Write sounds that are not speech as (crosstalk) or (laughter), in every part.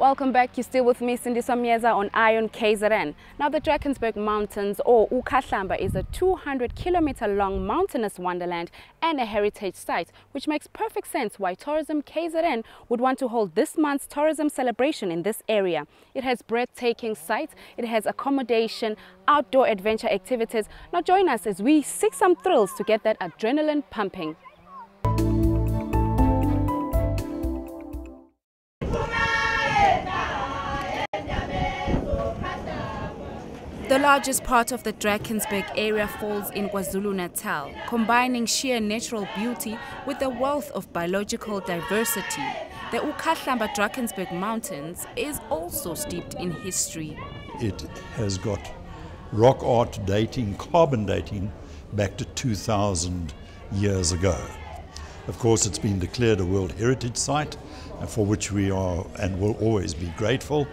Welcome back. You're still with me, Cindy Somyeza on Eye on KZN. Now, the Drakensberg Mountains, or Ukhahlamba, is a 200 kilometer long mountainous wonderland and a heritage site, which makes perfect sense why Tourism KZN would want to hold this month's tourism celebration in this area. It has breathtaking sights, it has accommodation, outdoor adventure activities. Now, join us as we seek some thrills to get that adrenaline pumping. The largest part of the Drakensberg area falls in KwaZulu-Natal, combining sheer natural beauty with a wealth of biological diversity. The Ukhahlamba Drakensberg Mountains is also steeped in history. It has got rock art dating, carbon dating back to 2000 years ago. Of course, it's been declared a World Heritage Site, for which we are and will always be grateful.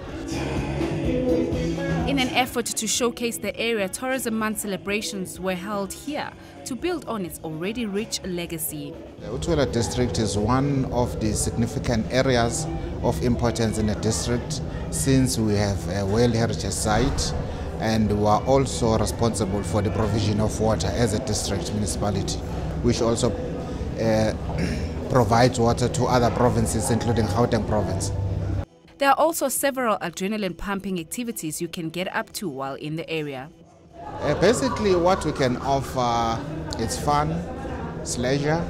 In an effort to showcase the area, Tourism Month celebrations were held here to build on its already rich legacy. The Uthukela district is one of the significant areas of importance in the district since we have a World Heritage Site and we are also responsible for the provision of water as a district municipality, which also uh, (clears throat) provides water to other provinces, including Gauteng province. There are also several adrenaline pumping activities you can get up to while in the area. Uh, basically, what we can offer is fun, it's leisure.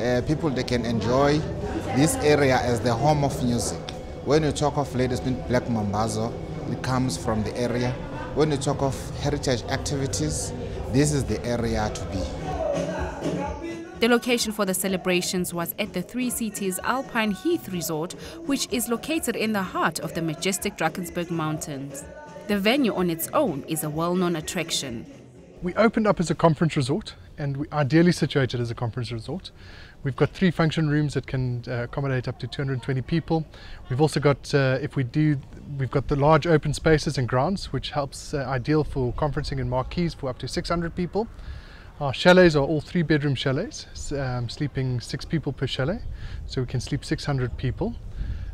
Uh, people they can enjoy this area as the home of music. When you talk of Ladysmith Black Mambazo, it comes from the area. When you talk of heritage activities, this is the area to be. The location for the celebrations was at the Three Cities Alpine Heath Resort, which is located in the heart of the majestic Drakensberg Mountains. The venue on its own is a well-known attraction. We opened up as a conference resort and we ideally situated as a conference resort. We've got three function rooms that can uh, accommodate up to 220 people. We've also got, uh, if we do, we've got the large open spaces and grounds, which helps uh, ideal for conferencing and marquees for up to 600 people. Our chalets are all three bedroom chalets, um, sleeping six people per chalet, so we can sleep 600 people.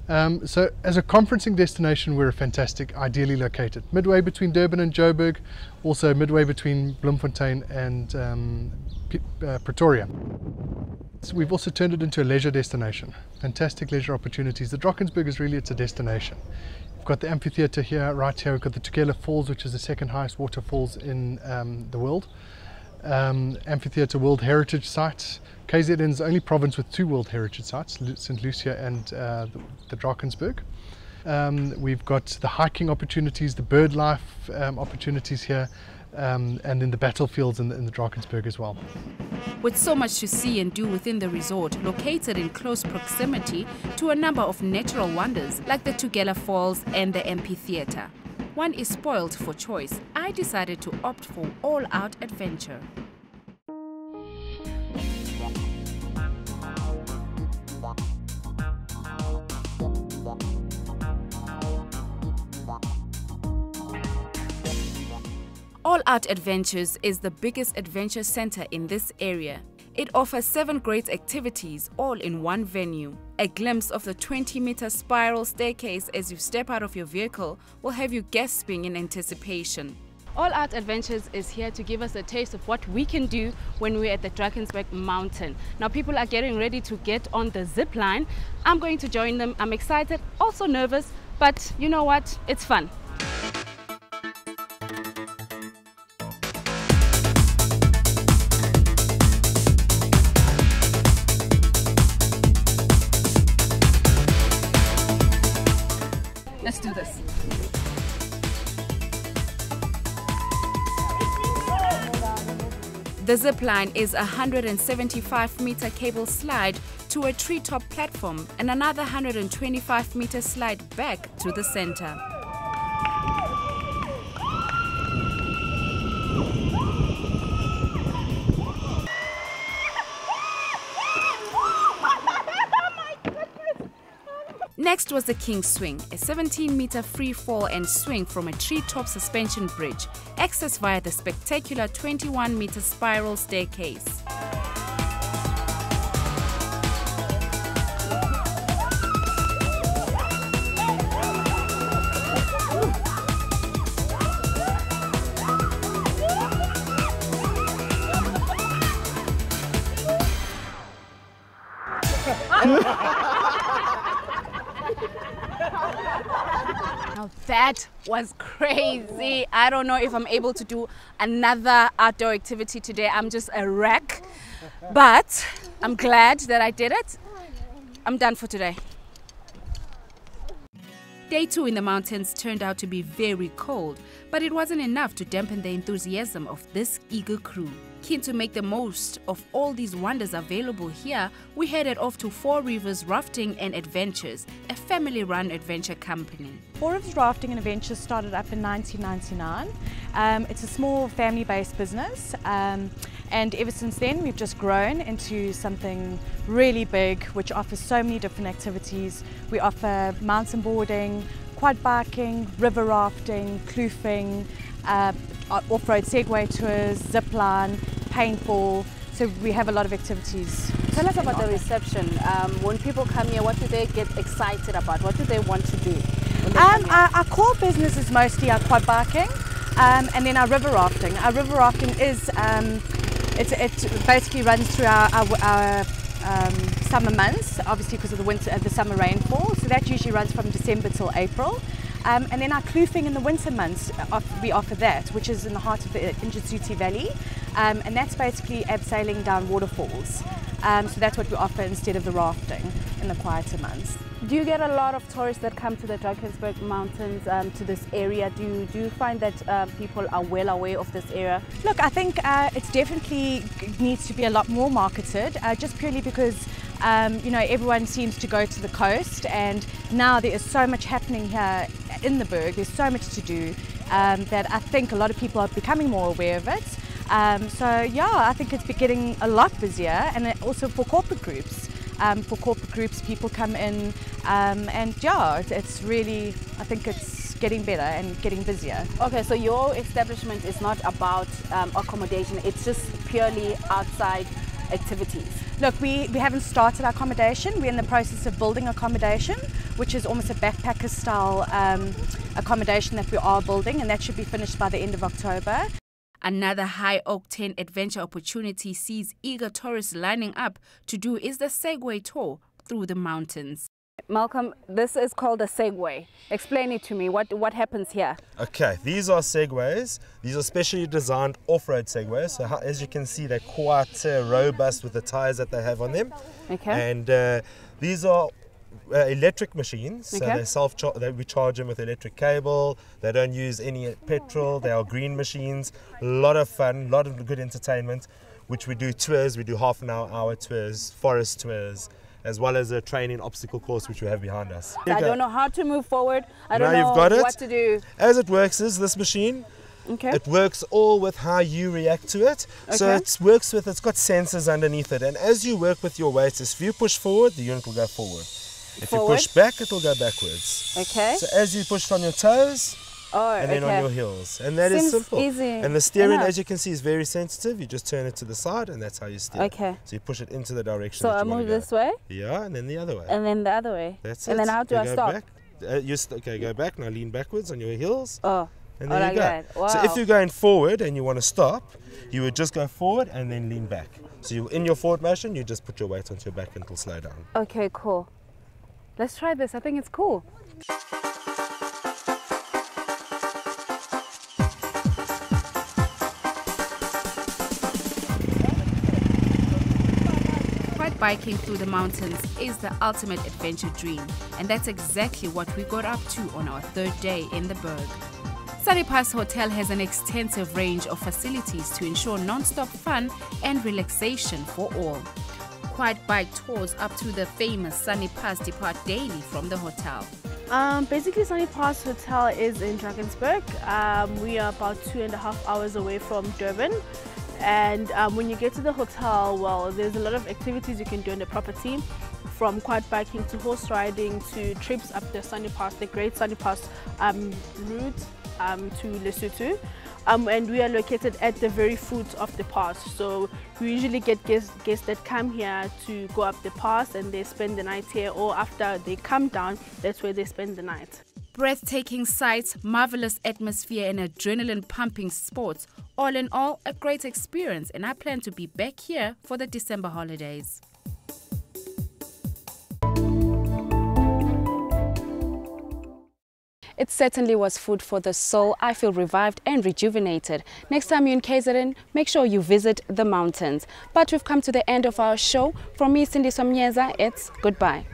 Um, so as a conferencing destination, we're a fantastic, ideally located. Midway between Durban and Joburg, also midway between Bloemfontein and um, uh, Pretoria. So we've also turned it into a leisure destination. Fantastic leisure opportunities. The Drakensberg is really, it's a destination. We've got the amphitheatre here, right here. We've got the Tugela Falls, which is the second highest waterfalls in um, the world um, amphitheatre World Heritage Site. KZN is the only province with two World Heritage Sites, St. Lucia and uh, the, the Drakensberg. Um, we've got the hiking opportunities, the bird life um, opportunities here, um, and then the battlefields in the, in the Drakensberg as well. With so much to see and do within the resort, located in close proximity to a number of natural wonders like the Tugela Falls and the amphitheatre one is spoiled for choice, I decided to opt for all-out adventure. All Out Adventures is the biggest adventure center in this area it offers seven great activities all in one venue. A glimpse of the 20 meter spiral staircase as you step out of your vehicle will have you gasping in anticipation. All Out Adventures is here to give us a taste of what we can do when we're at the Drakensberg Mountain. Now people are getting ready to get on the zip line. I'm going to join them. I'm excited, also nervous, but you know what? It's fun. Let's do this. The zip line is a 175 meter cable slide to a treetop platform and another 125 meter slide back to the center. Next was the King Swing, a 17 meter free fall and swing from a treetop suspension bridge, accessed via the spectacular 21 meter spiral staircase. (laughs) Now that was crazy. I don't know if I'm able to do another outdoor activity today. I'm just a wreck. But I'm glad that I did it. I'm done for today. Day two in the mountains turned out to be very cold, but it wasn't enough to dampen the enthusiasm of this eager crew. Keen to make the most of all these wonders available here, we headed off to Four Rivers Rafting and Adventures, a family run adventure company. Four Rivers Rafting and Adventures started up in 1999. Um, it's a small family based business. Um, and ever since then, we've just grown into something really big, which offers so many different activities. We offer mountain boarding, quad biking, river rafting, kloofing, uh, off-road Segway tours, zipline, paintball. So we have a lot of activities. Tell us about the reception. Um, when people come here, what do they get excited about? What do they want to do? Um, our, our, core business is mostly our quad biking um, and then our river rafting. Our river rafting is um, it, it basically runs through our, our, our um, summer months, obviously because of the winter, uh, the summer rainfall. So that usually runs from December till April. Um, and then our kloofing in the winter months, uh, we offer that, which is in the heart of the Injisuthi Valley. Um, and that's basically abseiling down waterfalls. Um, so that's what we offer instead of the rafting in the quieter months. Do you get a lot of tourists that come to the Drakensberg Mountains, um, to this area? Do you, do you find that uh, people are well aware of this area? Look, I think uh, it definitely needs to be a lot more marketed, uh, just purely because um, you know everyone seems to go to the coast, and now there is so much happening here in the Berg. There's so much to do um, that I think a lot of people are becoming more aware of it. Um, so yeah, I think it's getting a lot busier, and also for corporate groups um, for corporate groups. People come in, um, and yeah, it's really, I think it's getting better and getting busier. Okay, so your establishment is not about um, accommodation, it's just purely outside activities. Look, we, we haven't started our accommodation. We're in the process of building accommodation, which is almost a backpacker style um, accommodation that we are building, and that should be finished by the end of October. Another high octane adventure opportunity sees eager tourists lining up to do is the Segway tour through the mountains. Malcolm, this is called a Segway. Explain it to me. What what happens here? Okay, these are Segways. These are specially designed off-road Segways. So how, as you can see, they're quite uh, robust with the tires that they have on them. Okay. And uh, these are uh, electric machines. Okay. So they self they, we charge them with electric cable. They don't use any petrol. They are green machines. A lot of fun, a lot of good entertainment. Which we do tours. We do half an hour, hour tours, forest tours, as well as a training obstacle course which we have behind us. I don't know how to move forward. I don't know you've got it. what to do. As it works is this machine. Okay. It works all with how you react to it. Okay. So it works with, it's got sensors underneath it. And as you work with your weights, if you push forward, the unit will go forward. If Forward. you push back, it'll go backwards. Okay. So as you push it on your toes, oh, and then okay. on your heels. And that Seems is simple. Easy. And the steering, enough. as you can see, is very sensitive. You just turn it to the side and that's how you steer. Okay. So you push it into the direction So I move this way? Yeah, and then the other way. And then the other way. That's and it. And then how do you I stop? Back. Uh, you st okay, go back. Now lean backwards on your heels. Oh. And there oh, you go. Wow. So if you're going forward and you want to stop, you would just go forward and then lean back. So you, in your forward motion, you just put your weight onto your back and it'll slow down. Okay, cool. Let's try this. I think it's cool. Biking through the mountains is the ultimate adventure dream, and that's exactly what we got up to on our third day in the Berg. Sani Pass Hotel has an extensive range of facilities to ensure non-stop fun and relaxation for all quad bike tours up to the famous Sani Pass depart daily from the hotel. Um, basically, Sani Pass Hotel is in Drakensberg. Um, we are about two and a half hours away from Durban. And um, when you get to the hotel, well, there's a lot of activities you can do on the property from quad biking to horse riding to trips up the Sani Pass, the Great Sani Pass um, route um, to Lesotho um, and we are located at the very foot of the pass. So we usually get guests, guests that come here to go up the pass and they spend the night here or after they come down, that's where they spend the night. Breathtaking sights, marvelous atmosphere and adrenaline pumping sports. All in all, a great experience and I plan to be back here for the December holidays. It certainly was food for the soul. I feel revived and rejuvenated. Next time you're in KZN, make sure you visit the mountains. But we've come to the end of our show. From me, Cindy Somyeza, it's goodbye.